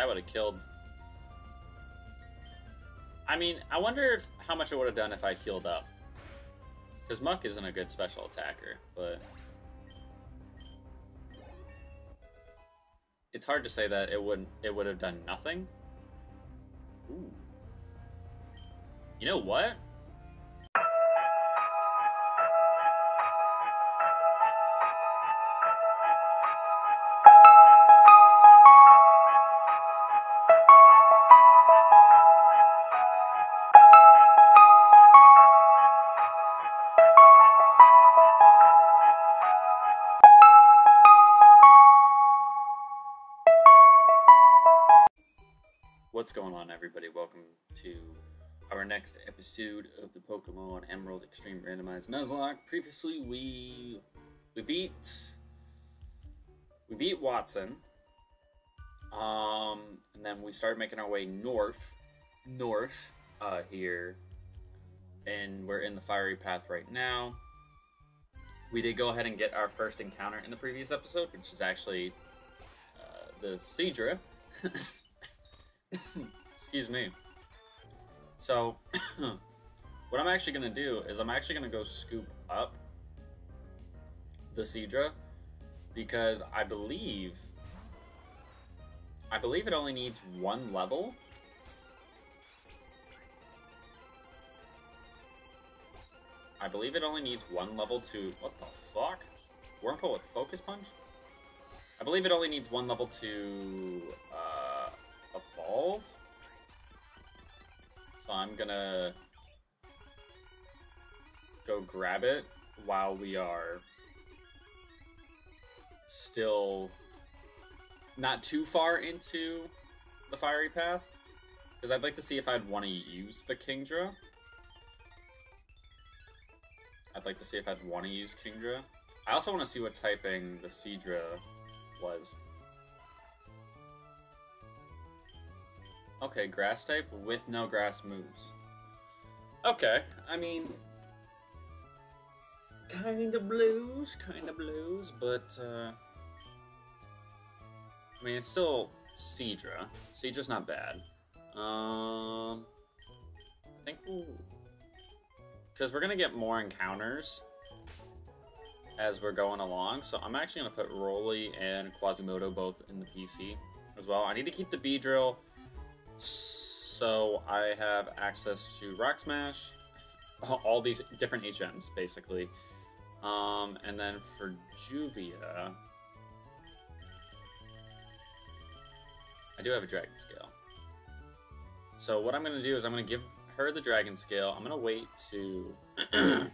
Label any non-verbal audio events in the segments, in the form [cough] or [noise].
That would have killed. I mean, I wonder if, how much it would have done if I healed up. Because Muck isn't a good special attacker, but... It's hard to say that it wouldn't. it would have done nothing. Ooh. You know what? What's going on, everybody? Welcome to our next episode of the Pokemon Emerald Extreme Randomized Nuzlocke. Previously, we we beat we beat Watson, um, and then we started making our way north, north uh, here, and we're in the Fiery Path right now. We did go ahead and get our first encounter in the previous episode, which is actually uh, the Seadra. [laughs] Excuse me. So, [clears throat] what I'm actually going to do is I'm actually going to go scoop up the Seadra because I believe I believe it only needs one level. I believe it only needs one level to what the fuck? Wurmple with focus punch? I believe it only needs one level to evolve. So I'm gonna go grab it while we are still not too far into the fiery path. Because I'd like to see if I'd want to use the Kingdra. I'd like to see if I'd want to use Kingdra. I also want to see what typing the Seadra was. Okay, grass type with no grass moves. Okay, I mean, kind of blues, kind of blues, but uh, I mean, it's still Seadra. Seadra's not bad. Um, I think because we're gonna get more encounters as we're going along, so I'm actually gonna put Roly and Quasimodo both in the PC as well. I need to keep the Beedrill so I have access to Rock Smash, [laughs] all these different HMs basically. Um, and then for Juvia, I do have a Dragon Scale. So what I'm going to do is I'm going to give her the Dragon Scale. I'm going to wait to... [clears throat] I'm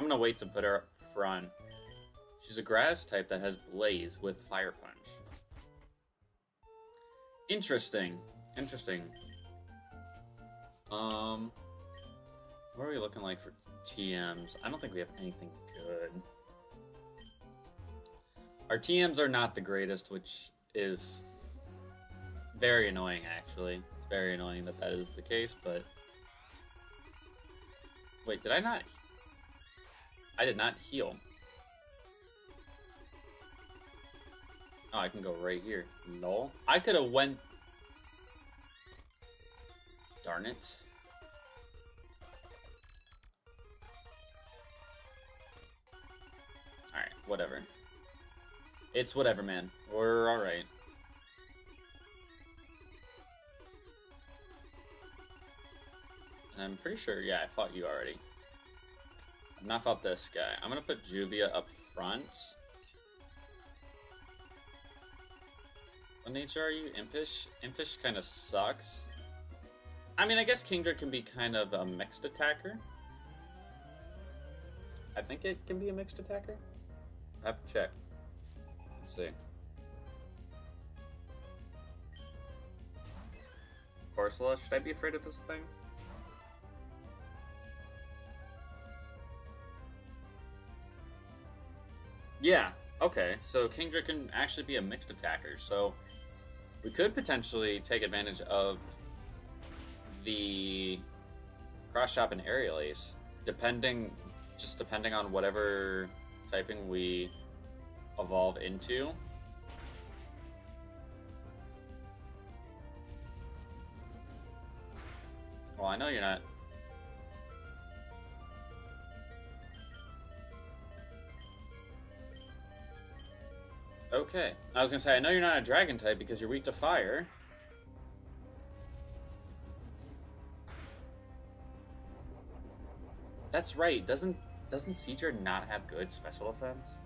going to wait to put her up front. She's a grass type that has Blaze with Fire Punch. Interesting. Interesting. Um, what are we looking like for TMs? I don't think we have anything good. Our TMs are not the greatest, which is very annoying, actually. It's very annoying that that is the case, but... Wait, did I not... I did not heal. Oh, I can go right here. No. I could have went Darn it. Alright, whatever. It's whatever, man. We're alright. I'm pretty sure, yeah, I fought you already. I've not fought this guy. I'm gonna put Juvia up front. What nature are you? Impish? Impish kind of sucks. I mean, I guess Kingdra can be kind of a mixed attacker. I think it can be a mixed attacker. I have to check. Let's see. Corsola, should I be afraid of this thing? Yeah, okay. So Kingdra can actually be a mixed attacker. So we could potentially take advantage of the cross chop and aerial ace, depending just depending on whatever typing we evolve into. Well, I know you're not. Okay. I was gonna say, I know you're not a dragon type because you're weak to fire. That's right. Doesn't doesn't Seadra not have good special defense?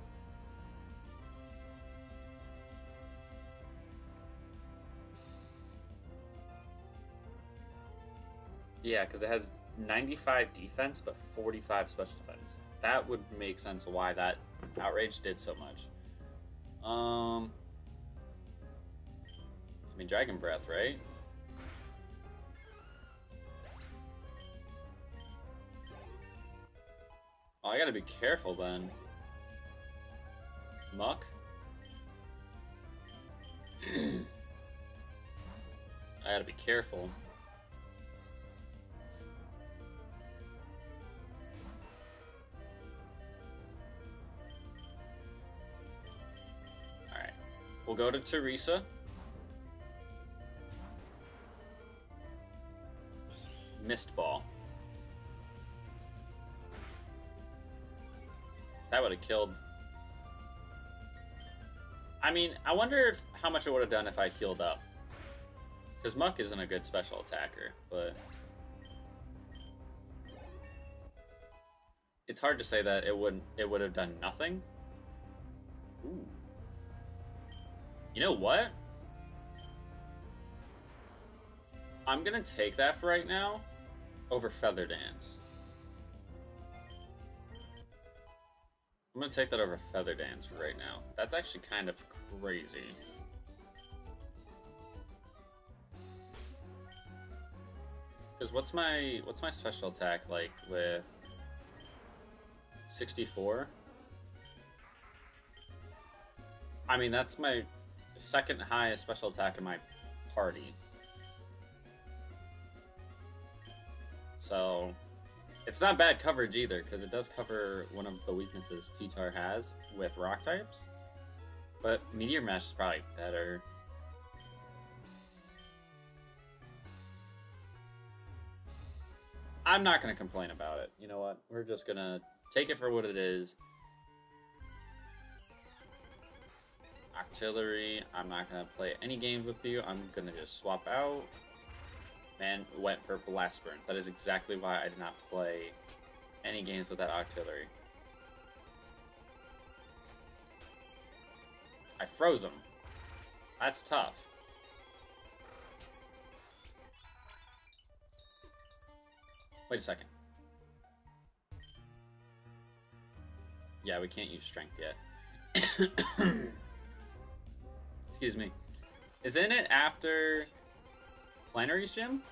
Yeah, because it has 95 defense but 45 special defense. That would make sense why that outrage did so much. Um, I mean, Dragon Breath, right? Oh, I gotta be careful then. Muck? [clears throat] I gotta be careful. Alright. We'll go to Teresa. Mist Ball. That would have killed. I mean, I wonder if, how much it would have done if I healed up. Because Muck isn't a good special attacker, but... It's hard to say that it wouldn't it would have done nothing. Ooh. You know what? I'm gonna take that for right now over Feather Dance. I'm gonna take that over Feather Dance for right now. That's actually kind of crazy. Cause what's my what's my special attack like with 64? I mean that's my second highest special attack in my party. So it's not bad coverage either, because it does cover one of the weaknesses T-Tar has with rock types. But Meteor Mash is probably better. I'm not going to complain about it. You know what? We're just going to take it for what it is. Octillery, I'm not going to play any games with you. I'm going to just swap out. And went for Blast Burn. That is exactly why I did not play any games with that Octillery. I froze him. That's tough. Wait a second. Yeah, we can't use strength yet. [coughs] Excuse me. Isn't it after Flannery's gym?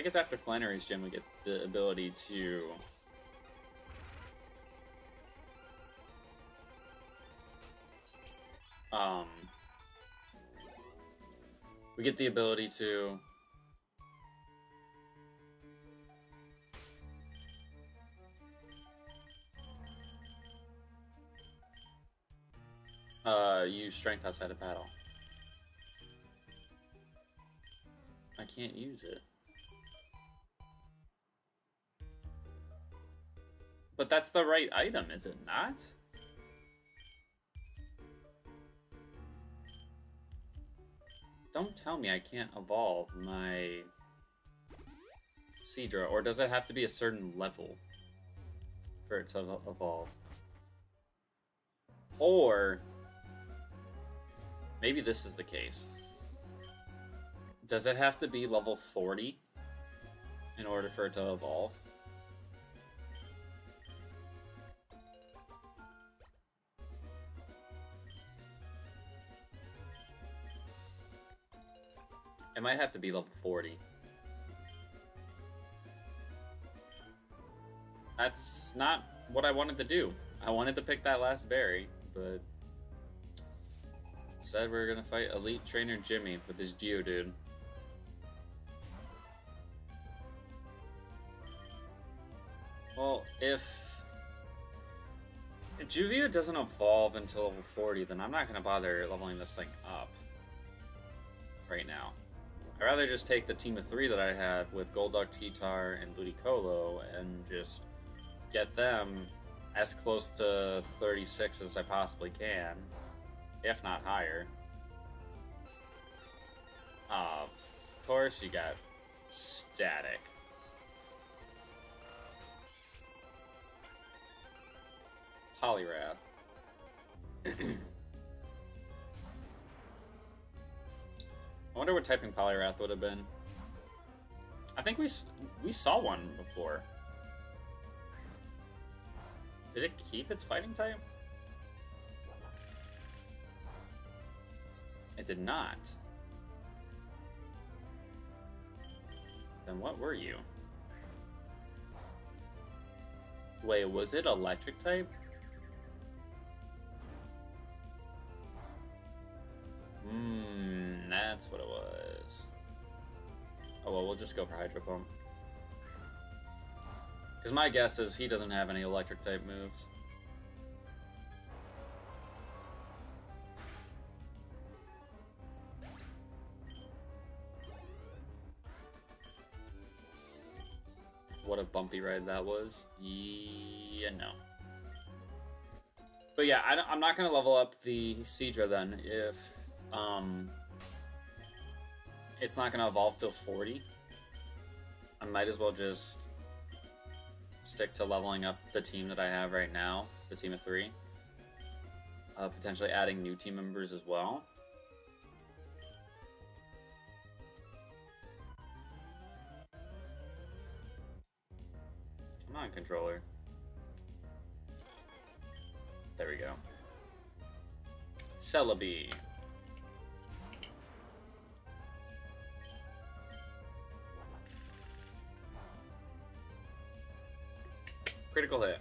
Think it's after Flannery's gym we get the ability to... Um... We get the ability to... Uh, use strength outside of battle. I can't use it. But that's the right item, is it not? Don't tell me I can't evolve my Seadra, or does it have to be a certain level for it to evolve? Or, maybe this is the case. Does it have to be level 40 in order for it to evolve? It might have to be level 40. That's not what I wanted to do. I wanted to pick that last berry, but... Said we are gonna fight Elite Trainer Jimmy with his Geodude. Well, if... If Juvia doesn't evolve until level 40, then I'm not gonna bother leveling this thing up. Right now. I'd rather just take the team of three that I had with Golduck, T-Tar, and Ludicolo and just get them as close to 36 as I possibly can, if not higher. Uh, of course, you got Static. Poliwrath. [clears throat] wonder what typing Poliwrath would have been. I think we we saw one before. Did it keep its fighting type? It did not. Then what were you? Wait, was it electric type? That's what it was. Oh well, we'll just go for Hydro Pump. Because my guess is he doesn't have any electric type moves. What a bumpy ride that was. Yeah, no. But yeah, I, am not going to level up the Seadra then if um, it's not going to evolve till 40. I might as well just stick to leveling up the team that I have right now, the team of three. Uh, potentially adding new team members as well. Come on, controller. There we go. Celebi. Critical hit.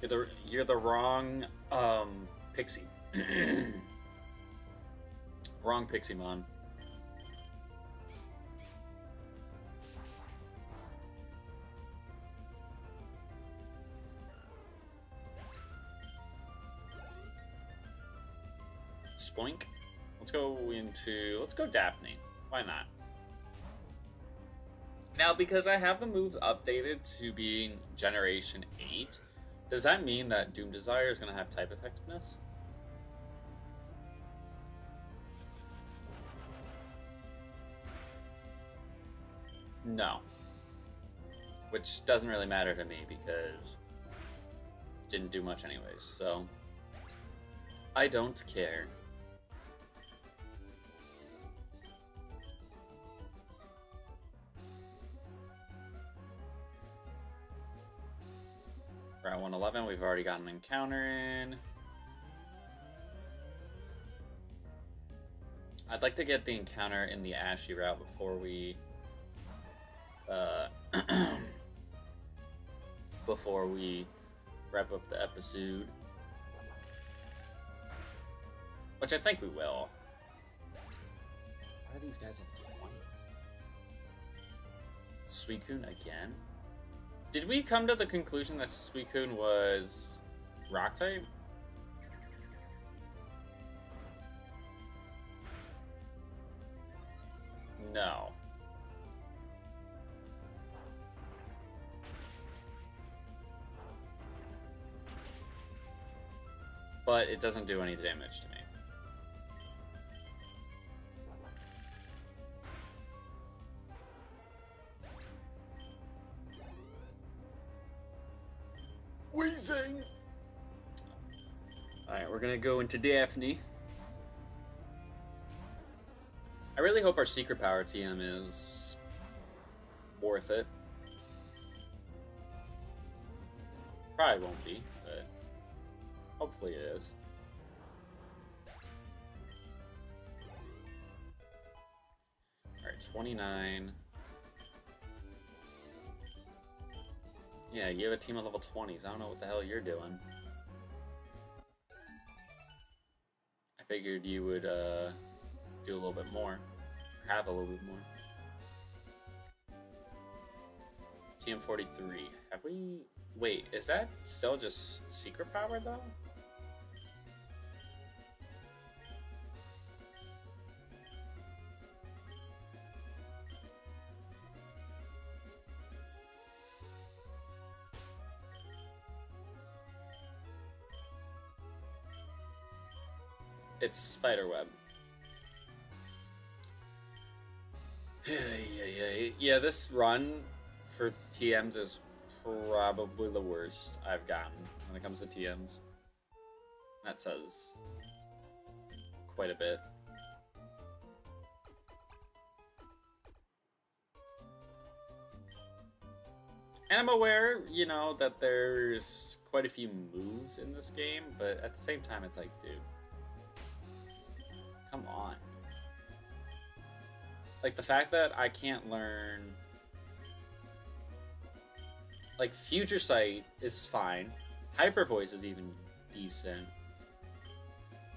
You're the you're the wrong um pixie. [clears throat] wrong Piximon. Spoink. Let's go into... Let's go Daphne. Why not? Now, because I have the moves updated to being Generation 8, does that mean that Doom Desire is going to have type effectiveness? No. Which doesn't really matter to me because didn't do much anyways, so I don't care. Route 111, we've already got an encounter in. I'd like to get the encounter in the Ashy route before we... Uh, [clears throat] before we wrap up the episode. Which I think we will. Why are these guys at 20? Suicune again? Did we come to the conclusion that Suicune was rock type? No. But it doesn't do any damage to me. Gonna Daphne. I really hope our secret power TM is worth it. Probably won't be, but hopefully it is. Alright, 29. Yeah, you have a team of level 20s. I don't know what the hell you're doing. Figured you would uh, do a little bit more. Have a little bit more. TM43. Have we... Wait, is that still just secret power, though? It's Spiderweb. [sighs] yeah, this run for TMs is probably the worst I've gotten when it comes to TMs. That says quite a bit. And I'm aware, you know, that there's quite a few moves in this game, but at the same time, it's like, dude, come on. Like, the fact that I can't learn... Like, Future Sight is fine. Hyper Voice is even decent.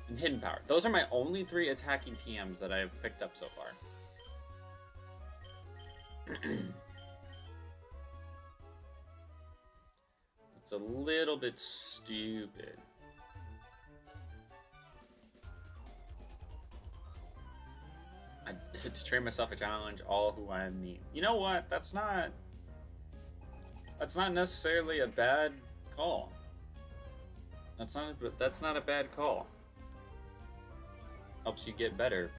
And Hidden Power. Those are my only three attacking TMs that I've picked up so far. [clears throat] It's a little bit stupid. I, [laughs] to train myself a challenge, all who I meet. You know what? That's not. That's not necessarily a bad call. That's not. That's not a bad call. Helps you get better.